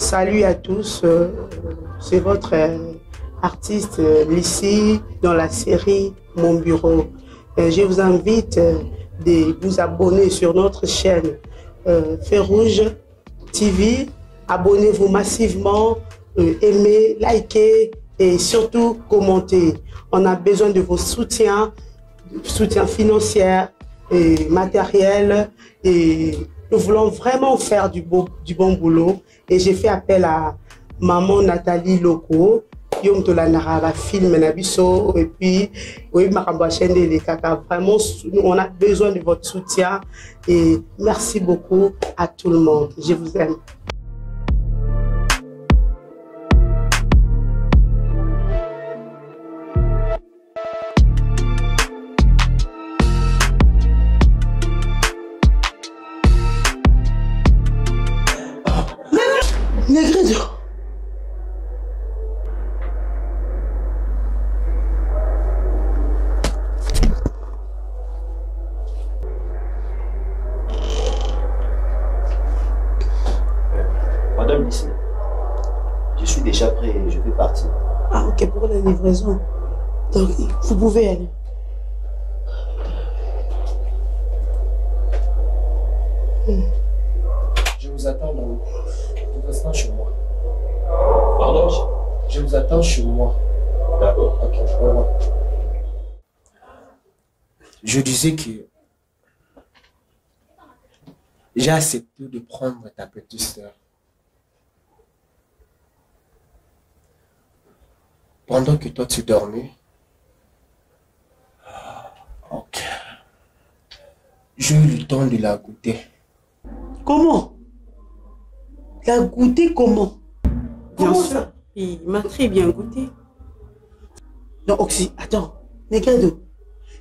Salut à tous, euh, c'est votre euh, artiste euh, Lucie dans la série Mon Bureau. Euh, je vous invite euh, de vous abonner sur notre chaîne euh, Feu Rouge TV. Abonnez-vous massivement, euh, aimez, likez et surtout commentez. On a besoin de vos soutiens, soutien financier et matériel et nous voulons vraiment faire du, beau, du bon boulot. Et j'ai fait appel à maman Nathalie Loco yom tolandaka bafilme na biso. Et puis oui makambo ya chaîne elekaka vraiment on a besoin de votre soutien. Et merci beaucoup à tout le monde. Je vous aime Negredo. Madame Lucie, je suis déjà prêt et je vais partir. Ah, ok, pour la livraison. Donc, vous pouvez aller. Je vous attends dans Je vous attends chez moi. Pardon Je vous attends chez moi. D'accord. Ok, au revoir. Je disais que j'ai accepté de prendre ta petite sœur. Pendant que toi tu dormais. Ok. J'ai eu le temps de la goûter. Comment? La goûter comment Bien Comment sûr. ça Il m'a très bien goûté. Non, Oxy, attends. Negredo,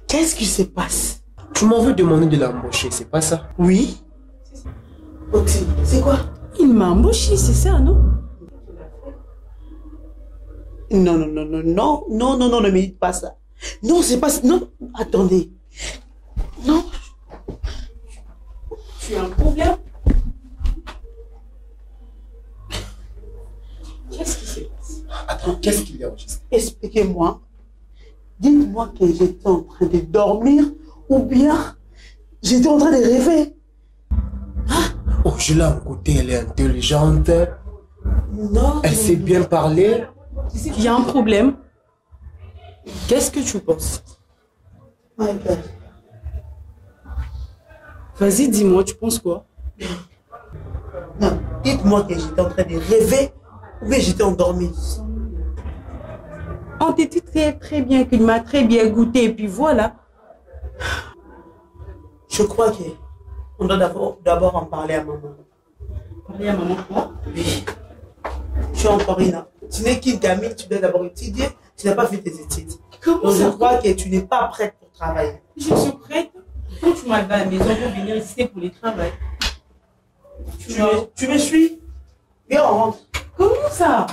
qu'est-ce qui se passe Tu m'en veux demander de l'embaucher, c'est pas ça Oui Oxy, c'est quoi Il m'a embauché, c'est ça, non Non, non, non, non, non, non, non, non, ne me dites pas ça. Non, c'est pas... Non, attendez. Non, Tu as un problème Qu'est-ce qui se passe Attends, qu'est-ce qu'il y a au juste expliquez-moi. Dites-moi que j'étais en train de dormir ou bien j'étais en train de rêver. Oh, je l'ai à côté, elle est intelligente, Non. elle sait bien parler. Il y a un problème. Qu'est-ce que tu penses? My God. Vas-y, dis-moi, tu penses quoi? Non, dites-moi que j'étais en train de rêver ou bien j'étais endormi. On t'a dit très, très bien qu'il m'a très bien goûté, et puis voilà. Je crois que on doit d'abord, en parler à maman. Parlez à maman quoi? Oui. Tu es encore une. Tu n'es qu'une gamine, tu dois d'abord étudier. Tu n'as pas fait tes études. Comment Donc je ça? crois que tu n'es pas prête pour travailler. Je suis prête. Quand tu m'as à la maison pour venir ici pour le travail. Tu, me, tu me suis Viens, on rentre. Comment ça?